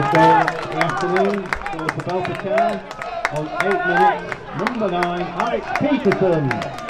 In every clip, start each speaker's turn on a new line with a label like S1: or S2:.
S1: Thursday afternoon for Gibraltar Town on 8 minutes, number 9, Alex Peterson.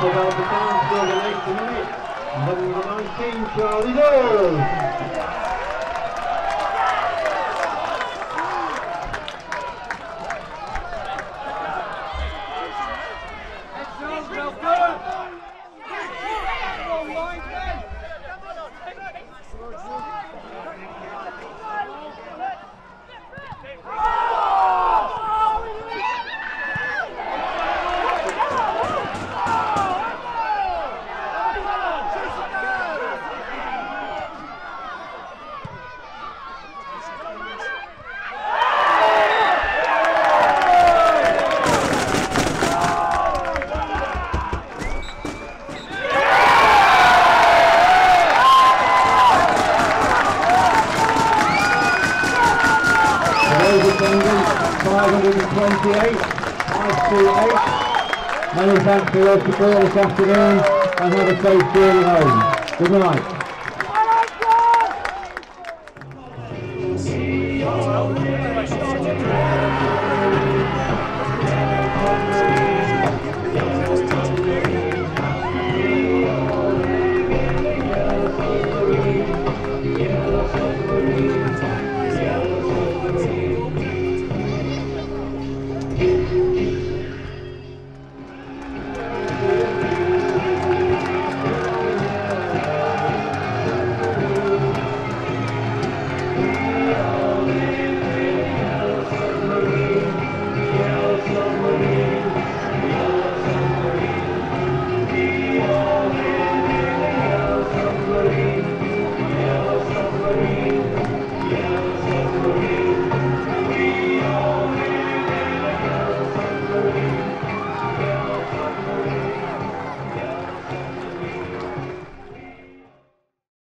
S2: about the fans for the
S3: next
S1: minute. Number 19, Charlie Dawes. 528, 528. Many thanks for your support this afternoon and have a safe journey home. Good night.